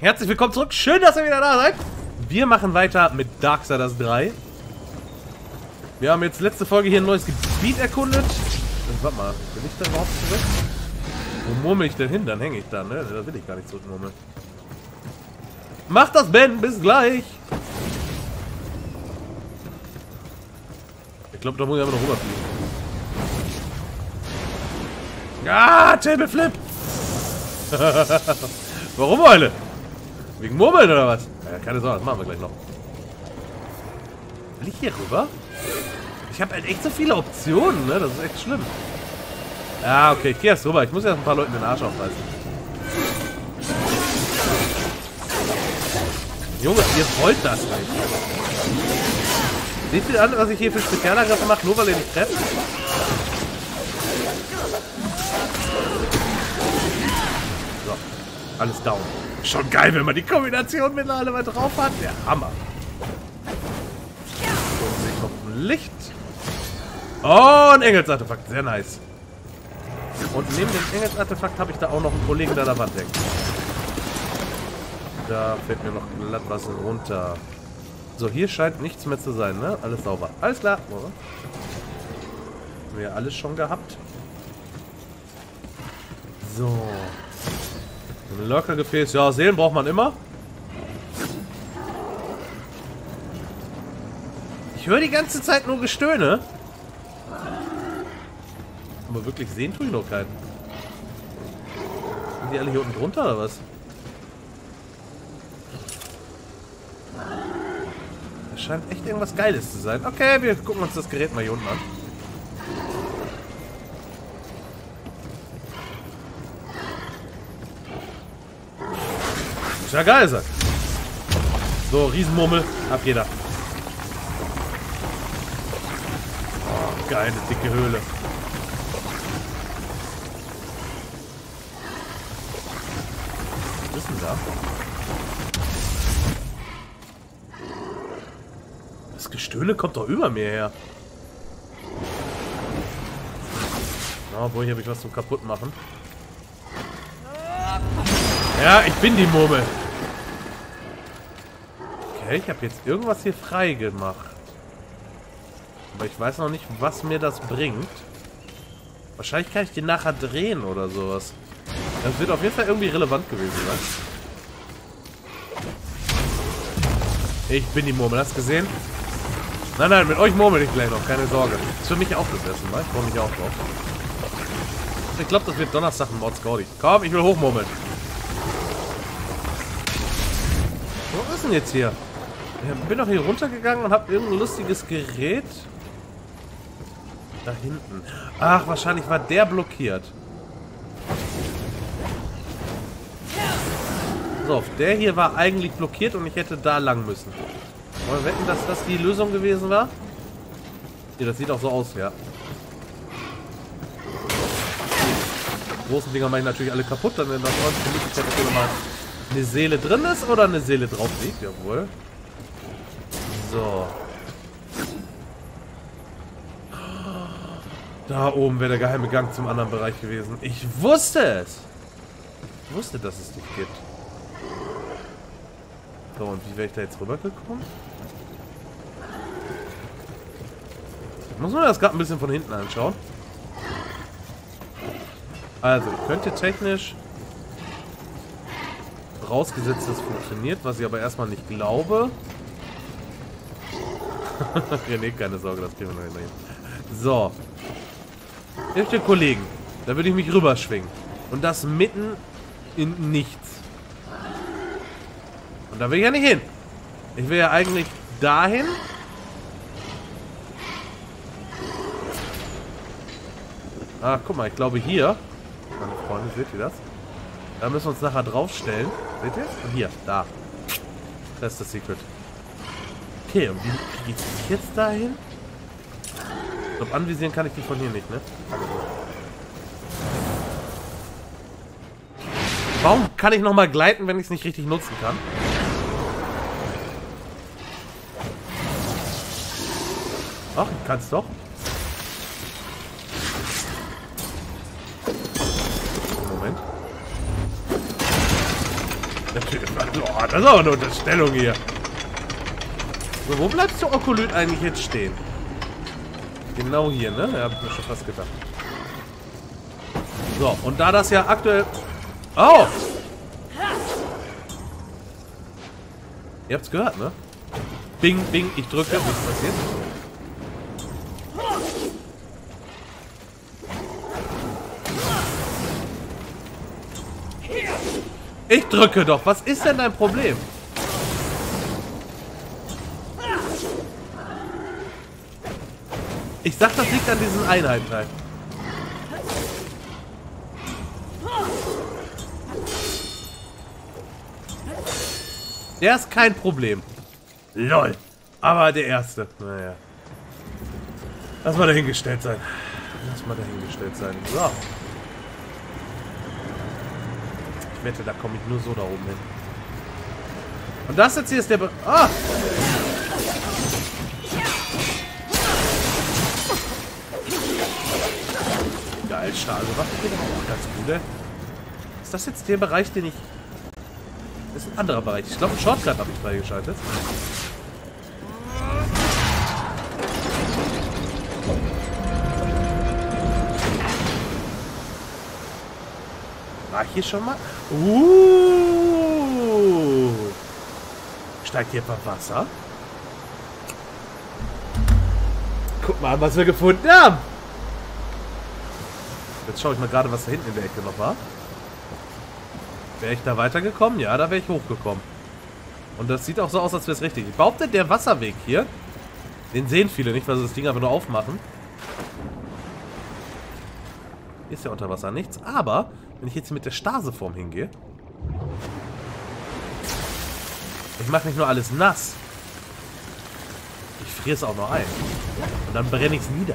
Herzlich willkommen zurück. Schön, dass ihr wieder da seid. Wir machen weiter mit Darksiders 3. Wir haben jetzt letzte Folge hier ein neues Gebiet erkundet. Und, warte mal, bin ich da überhaupt zurück? Wo murmel ich denn hin? Dann hänge ich da, ne? Da will ich gar nicht zurückmurmeln. Mach das, Ben. Bis gleich. Ich glaube, da muss ich einfach noch rüberfliegen. Ah, Table Flip! Warum Eule? Wegen Murmeln oder was? Ja, keine Sorge, das machen wir gleich noch. Will ich hier rüber? Ich habe halt echt so viele Optionen, ne? Das ist echt schlimm. Ja, okay, ich gehe erst rüber. Ich muss erst ein paar Leuten den Arsch aufreißen. Junge, ihr wollt das nicht. Seht ihr an, was ich hier für Spezialangriffe mache, nur weil ihr nicht trefft? So, alles down. Schon geil, wenn man die Kombination mittlerweile mal drauf hat. Der Hammer. So, noch ein Licht. Oh, ein Engelsartefakt. Sehr nice. Und neben dem Engelsartefakt habe ich da auch noch einen Kollegen, der der Wand hängt. Da fällt mir noch glatt was runter. So, hier scheint nichts mehr zu sein, ne? Alles sauber. Alles klar. Oh. Haben wir alles schon gehabt. So. Ein Lurkergefäß. Ja, Seelen braucht man immer. Ich höre die ganze Zeit nur Gestöhne. Aber wirklich sehen tue ich noch keinen. Sind die alle hier unten drunter oder was? Das scheint echt irgendwas Geiles zu sein. Okay, wir gucken uns das Gerät mal hier unten an. Ist ja geil, sagt. So, Riesenmurmel. Ab jeder. Oh, geile, dicke Höhle. Was ist denn da? Das Gestöhne kommt doch über mir her. Obwohl, hier habe ich was zum kaputt machen. Ja, ich bin die Murmel. Okay, ich habe jetzt irgendwas hier frei gemacht. Aber ich weiß noch nicht, was mir das bringt. Wahrscheinlich kann ich den nachher drehen oder sowas. Das wird auf jeden Fall irgendwie relevant gewesen sein. Ich bin die Murmel, hast du gesehen? Nein, nein, mit euch murmel ich gleich noch, keine Sorge. Ist für mich auch das Essen, ne? Ich freue mich auch drauf. Ich glaube, das wird Donnerstag ein Mods Gaudi. Komm, ich will hochmurmeln. Wo ist denn jetzt hier? Ich bin doch hier runtergegangen und habe irgendein lustiges Gerät. Da hinten. Ach, wahrscheinlich war der blockiert. So, der hier war eigentlich blockiert und ich hätte da lang müssen. Wollen wir wetten, dass das die Lösung gewesen war? Ja, das sieht auch so aus, ja. Die großen Dinger mache ich natürlich alle kaputt, dann in der Möglichkeit, dass hier nochmal eine Seele drin ist oder eine Seele drauf liegt. Jawohl. So. Da oben wäre der geheime Gang zum anderen Bereich gewesen. Ich wusste es. Ich wusste, dass es dich gibt. So, und wie wäre ich da jetzt rübergekommen? Ich muss mir das gerade ein bisschen von hinten anschauen. Also, könnte technisch rausgesetzt, das funktioniert, was ich aber erstmal nicht glaube. ja, nee, keine Sorge, das kriegen wir noch hin. So. Hilft den Kollegen. Da würde ich mich rüberschwingen. Und das mitten in nichts. Und da will ich ja nicht hin. Ich will ja eigentlich dahin. Ah, guck mal, ich glaube hier. Meine Freunde, seht ihr das? Da müssen wir uns nachher draufstellen. Seht ihr? Und hier, da. Das ist das Secret. Okay, und wie, geht's jetzt dahin? Ich glaube, anvisieren kann ich die von hier nicht, ne? Warum kann ich nochmal gleiten, wenn ich es nicht richtig nutzen kann? Ach, ich kann es doch. Natürlich. Oh, das ist auch eine Unterstellung hier. So, wo bleibst du Okolyt eigentlich jetzt stehen? Genau hier, ne? Ja, hab ich mir schon fast gedacht. So, und da das ja aktuell... Oh! Ihr habt's gehört, ne? Bing, bing, ich drücke. Was passiert? Ich drücke doch. Was ist denn dein Problem? Ich sag, das liegt an diesen Einheitenteil. Der ist kein Problem. LOL. Aber der erste. Naja. Lass mal dahingestellt sein. Lass mal dahingestellt sein. So. Ich wette, da komme ich nur so da oben hin. Und das jetzt hier ist der... Be ah! Geil, Stahl. Also, was geht auch ganz gut, ey. Ist das jetzt der Bereich, den ich... Das ist ein anderer Bereich. Ich glaube, einen Shortcut habe ich freigeschaltet. War ich hier schon mal? Uh. Steigt hier etwa Wasser? Guck mal, was wir gefunden haben. Jetzt schaue ich mal gerade, was da hinten in der Ecke noch war. Wäre ich da weitergekommen? Ja, da wäre ich hochgekommen. Und das sieht auch so aus, als wäre es richtig. Ich behaupte, der Wasserweg hier, den sehen viele nicht, weil sie das Ding einfach nur aufmachen. Ist ja unter Wasser nichts. Aber, wenn ich jetzt mit der Staseform hingehe... Ich mache nicht nur alles nass. Ich friere es auch noch ein. Und dann brenne ich es nieder.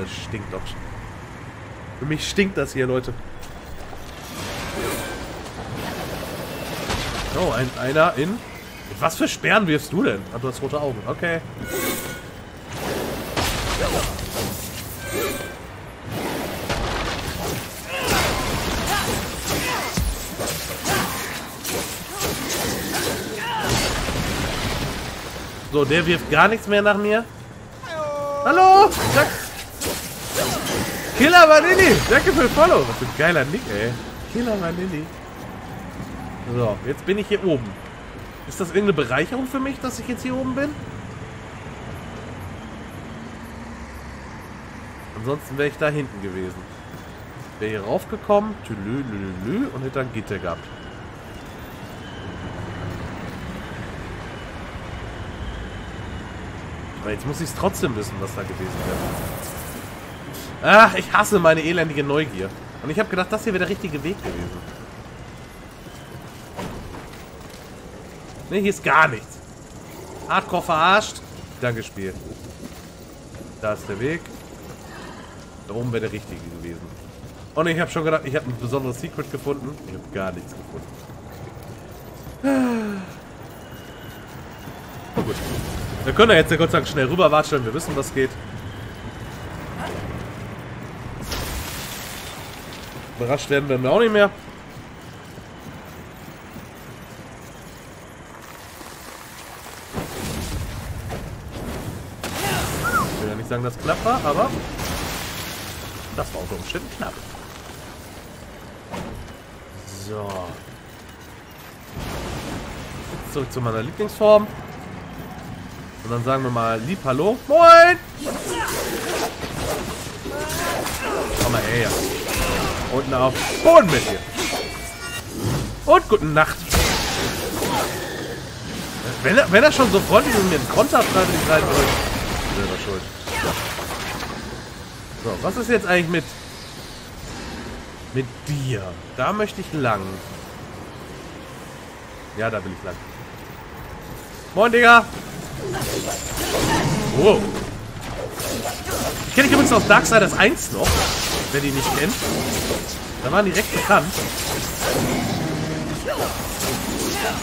Das stinkt doch. Für mich stinkt das hier, Leute. Oh, ein, einer in... Was für Sperren wirfst du denn? Ah, du hast rote Augen. Okay. So, der wirft gar nichts mehr nach mir. Hallo! Dank Killer Vanilli! Danke für Follow. Was ein geiler Nick, ey. Killer Vanilli. So, jetzt bin ich hier oben. Ist das irgendeine Bereicherung für mich, dass ich jetzt hier oben bin? Ansonsten wäre ich da hinten gewesen. Wäre hier raufgekommen, tülü, lü, lü, und hätte dann Gitter gehabt. Aber jetzt muss ich es trotzdem wissen, was da gewesen wäre. Ach, ich hasse meine elendige Neugier. Und ich habe gedacht, das hier wäre der richtige Weg gewesen. Ne, hier ist gar nichts. Hardcore verarscht. Danke, Spiel. Da ist der Weg. Da oben wäre der richtige gewesen. Und ich habe schon gedacht, ich habe ein besonderes Secret gefunden. Ich habe gar nichts gefunden. Oh gut. Wir können ja jetzt ja Gott sei Dank schnell rüberwatschen, wir wissen, was geht. Überrascht werden werden wir auch nicht mehr. Ich will ja nicht sagen, dass knapp war, aber das war unter Umständen knapp. So. Zurück zu meiner Lieblingsform. Und dann sagen wir mal lieb Hallo. Moin! Komm mal her. Unten auf Boden mit dir. Und guten Nacht. Wenn er, wenn er schon so freundlich ist und mir einen Konter freiwillig reindrückt, selber schuld. So, was ist jetzt eigentlich mit mit dir? Da möchte ich lang. Ja, da will ich lang. Moin, Digga. Wow. Ich kenne ich übrigens aus Darksiders 1 noch, wer die nicht kennt. Da waren die recht bekannt.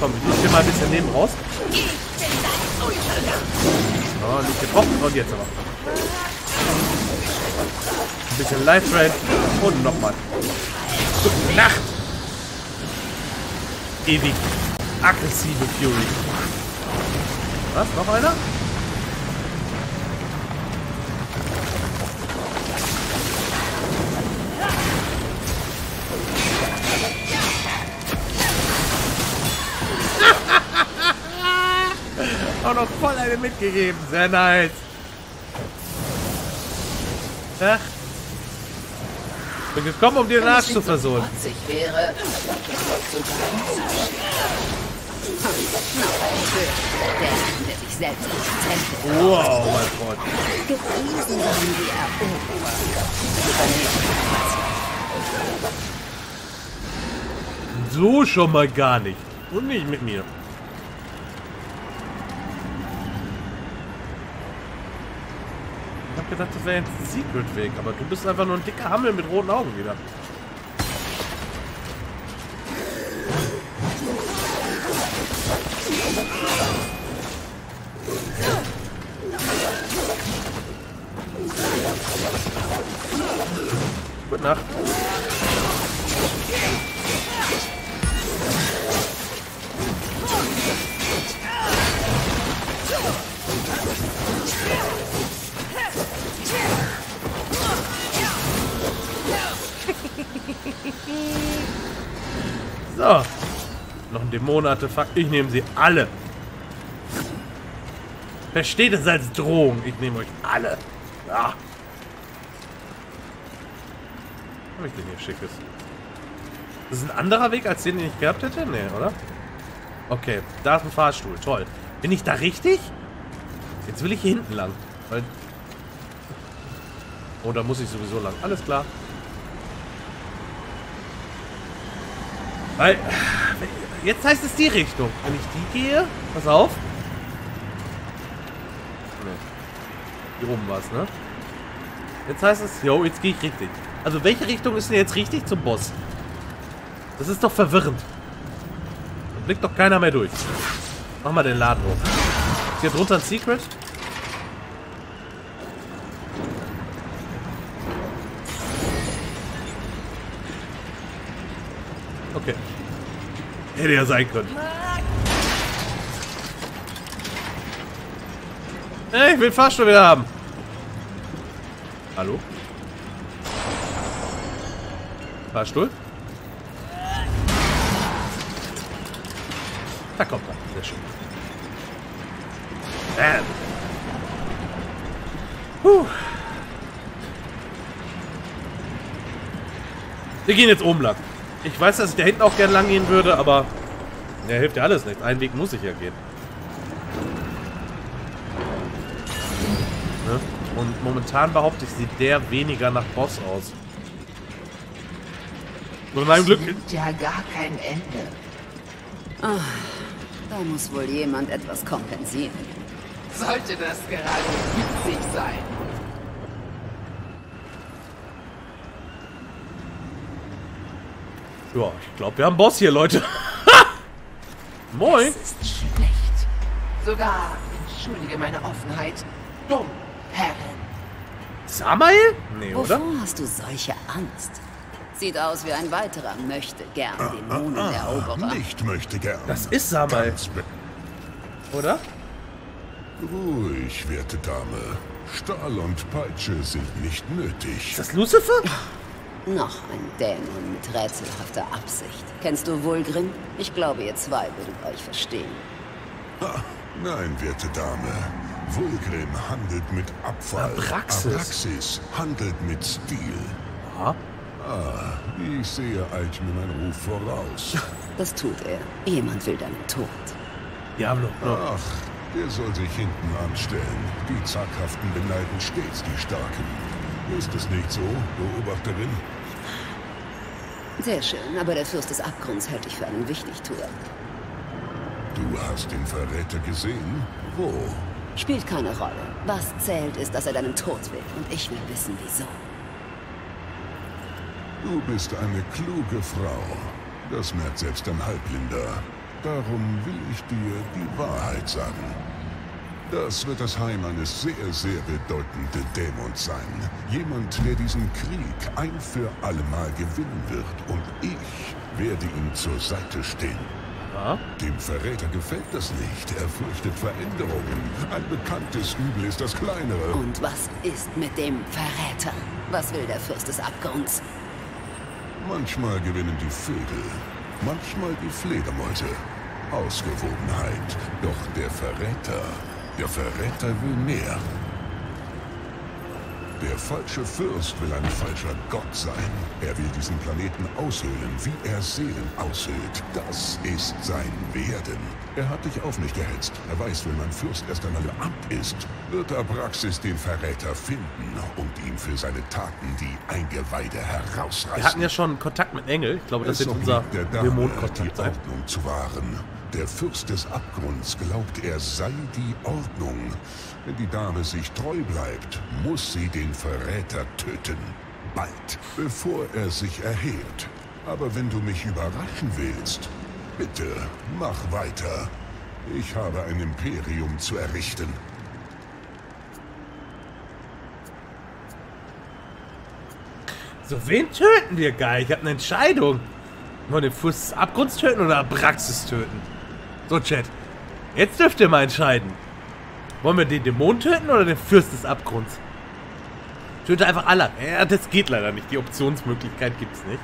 Komm, ich gehe mal ein bisschen neben raus. Oh, nicht getroffen. Und jetzt aber. bisschen Life Rain und nochmal. Gute Nacht! Ewig aggressive Fury. Was? Noch einer? Auch noch voll eine mitgegeben. Sehr nice. Ach. Bin gekommen, um dir den Arsch zu versohlen. Wäre, selbst Wow, mein Freund. So schon mal gar nicht. Und nicht mit mir. Ich hab gedacht, das wäre ein Secret-Weg, aber du bist einfach nur ein dicker Hammel mit roten Augen wieder. Ein Dämonenartefakt. Ich nehme sie alle. Versteht es als Drohung. Ich nehme euch alle. Ja. Was habe ich denn hier Schickes? Das ist ein anderer Weg, als den, den ich gehabt hätte? Nee, oder? Okay, da ist ein Fahrstuhl. Toll. Bin ich da richtig? Jetzt will ich hier hinten lang. Weil... Oh, da muss ich sowieso lang. Alles klar. Weil... Jetzt heißt es die Richtung. Wenn ich die gehe... Pass auf. Nee. Hier oben war es, ne? Jetzt heißt es... Jo, jetzt gehe ich richtig. Also welche Richtung ist denn jetzt richtig zum Boss? Das ist doch verwirrend. Da blickt doch keiner mehr durch. Mach mal den Laden hoch. Ist hier drunter ein Secret? Okay. Hätte ja sein können. Hey, ich will Fahrstuhl wieder haben. Hallo? Fahrstuhl? Da kommt er. Sehr schön. Bam. Puh. Wir gehen jetzt oben lang. Ich weiß, dass ich da hinten auch gern lang gehen würde, aber... Ja, hilft ja alles nicht. Einen Weg muss ich ja gehen. Ne? Und momentan behaupte ich, sieht der weniger nach Boss aus. Mit meinem Glück... nimmt ja gar kein Ende. Da muss wohl jemand etwas kompensieren. Sollte das gerade witzig sein? Ja, ich glaube, wir haben Boss hier, Leute. Moin. Das ist schlecht. Sogar, entschuldige meine Offenheit, dumm, Herren. Samael? Nee, oder? Wovor hast du solche Angst? Sieht aus wie ein weiterer möchte gern Dämoneneroberer. Nicht möchte gern. Das ist Samael, oder? Ruhig, werte Dame. Stahl und Peitsche sind nicht nötig. Ist das Lucifer? Noch ein Dämon mit rätselhafter Absicht. Kennst du Vulgrim? Ich glaube, ihr zwei würdet euch verstehen. Ha, nein, werte Dame. Vulgrim handelt mit Abfall. Abraxas. Abraxas handelt mit Stil. Ja. Ah, ich sehe, eilt mir mein Ruf voraus. Das tut er. Jemand will deinen Tod. Diablo. Ach, der soll sich hinten anstellen. Die Zaghaften beneiden stets die Starken. Ist es nicht so, Beobachterin? Sehr schön, aber der Fürst des Abgrunds hält dich für einen Wichtigtuer. Du hast den Verräter gesehen? Wo? Spielt keine Rolle. Was zählt, ist, dass er deinen Tod will. Und ich will wissen, wieso. Du bist eine kluge Frau. Das merkt selbst ein Halbblinder. Darum will ich dir die Wahrheit sagen. Das wird das Heim eines sehr, sehr bedeutenden Dämons sein. Jemand, der diesen Krieg ein für allemal gewinnen wird. Und ich werde ihm zur Seite stehen. Dem Verräter gefällt das nicht. Er fürchtet Veränderungen. Ein bekanntes Übel ist das kleinere. Und was ist mit dem Verräter? Was will der Fürst des Abgrunds? Manchmal gewinnen die Vögel, manchmal die Fledermäuse. Ausgewogenheit. Doch der Verräter, der Verräter will mehr. Der falsche Fürst will ein falscher Gott sein. Er will diesen Planeten aushöhlen, wie er Seelen aushöhlt. Das ist sein Werden. Er hat dich auf mich gehetzt. Er weiß, wenn mein Fürst erst einmal im Amt ist, wird Abraxas den Verräter finden und ihm für seine Taten die Eingeweide herausreißen. Wir hatten ja schon Kontakt mit Engel. Ich glaube, das Es wird unser Dämonenkontakt die sein. Ordnung zu wahren. Der Fürst des Abgrunds glaubt, er sei die Ordnung. Wenn die Dame sich treu bleibt, muss sie den Verräter töten. Bald, bevor er sich erhebt. Aber wenn du mich überraschen willst, bitte, mach weiter. Ich habe ein Imperium zu errichten. So, wen töten wir, Geil? Ich habe eine Entscheidung. Wollen wir den Fuß des Abgrunds töten oder Abraxas töten? So, Chat. Jetzt dürft ihr mal entscheiden. Wollen wir den Dämon töten oder den Fürst des Abgrunds? Töte einfach alle. Ja, das geht leider nicht. Die Optionsmöglichkeit gibt's nicht.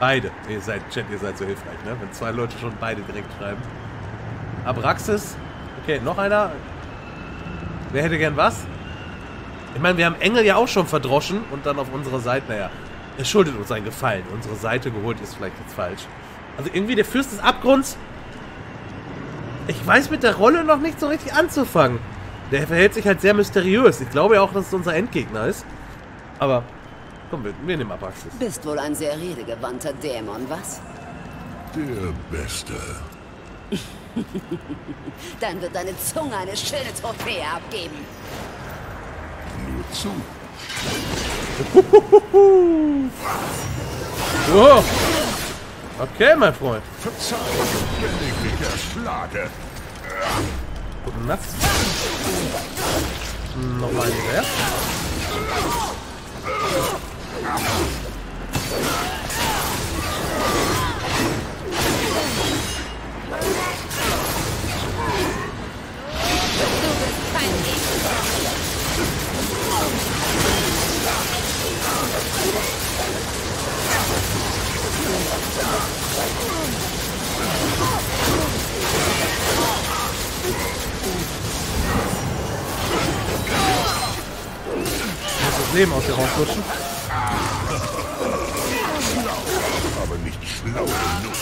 Beide. Ihr seid, Chat, ihr seid so hilfreich, ne? Wenn zwei Leute schon beide direkt schreiben. Abraxas. Okay, noch einer. Wer hätte gern was? Ich meine, wir haben Engel ja auch schon verdroschen und dann auf unserer Seite, naja, er schuldet uns einen Gefallen. Unsere Seite geholt ist vielleicht jetzt falsch. Also irgendwie der Fürst des Abgrunds. Ich weiß mit der Rolle noch nicht so richtig anzufangen. Der verhält sich halt sehr mysteriös. Ich glaube ja auch, dass es unser Endgegner ist. Aber, komm, wir, wir nehmen Abraxas. Bist wohl ein sehr redegewandter Dämon, was? Der Beste. Dann wird deine Zunge eine schöne Trophäe abgeben. Nur zu. Oh. Okay, mein Freund. Verzeih, wenn ich dich erschlage. Guten Nacht. Nochmal hinterher. Muss Leben aus dir rausrutschen. Aber nicht schlau genug.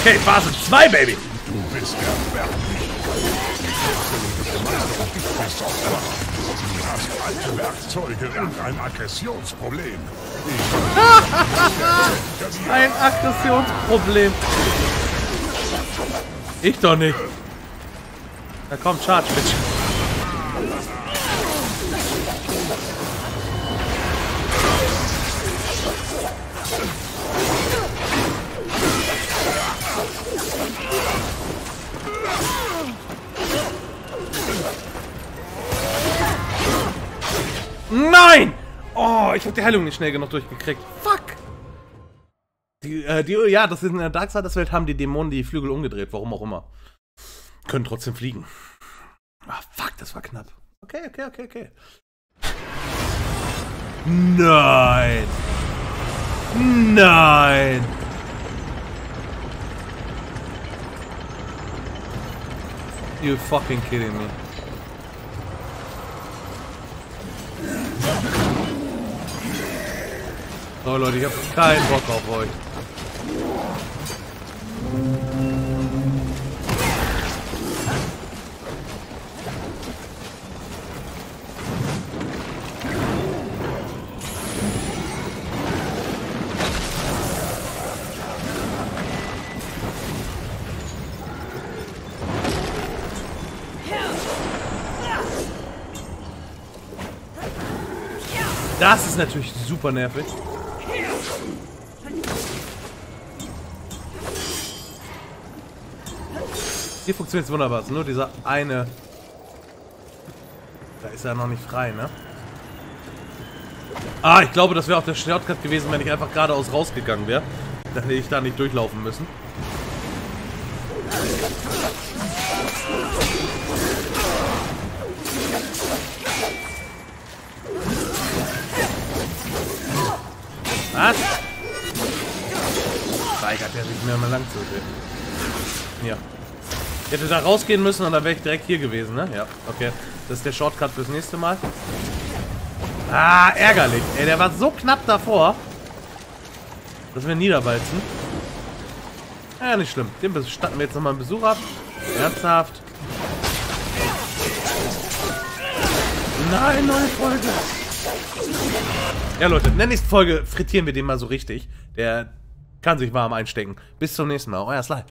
Okay, Phase 2, Baby. Du bist erbärmlich. Du hast alte Werkzeuge und ein Aggressionsproblem. Ein Aggressionsproblem. Ich doch nicht. Na komm, charge, Bitch. Oh, ich habe die Heilung nicht schnell genug durchgekriegt. Fuck! Die, äh, die, ja, das ist in der Darksiders-Welt haben die Dämonen die Flügel umgedreht, warum auch immer. Können trotzdem fliegen. Ah, fuck, das war knapp. Okay, okay, okay, okay. Nein! Nein! You fucking kidding me. So Leute, ich hab keinen Bock auf euch. Das ist natürlich super nervig. Hier funktioniert es wunderbar. Nur dieser eine... Da ist er noch nicht frei, ne? Ah, ich glaube, das wäre auch der Shortcut gewesen, wenn ich einfach geradeaus rausgegangen wäre. Dann hätte ich da nicht durchlaufen müssen. Was? Weigert er sich mir mal lang zu sehen. Ja. Ich hätte da rausgehen müssen und dann wäre ich direkt hier gewesen, ne? Ja, okay. Das ist der Shortcut fürs nächste Mal. Ah, ärgerlich. Ey, der war so knapp davor. Dass wir niederwalzen. Ja, nicht schlimm. Dem statten wir jetzt nochmal einen Besuch ab. Ernsthaft. Nein, neue Folge. Ja, Leute, in der nächsten Folge frittieren wir den mal so richtig. Der kann sich warm einstecken. Bis zum nächsten Mal. Euer Sly.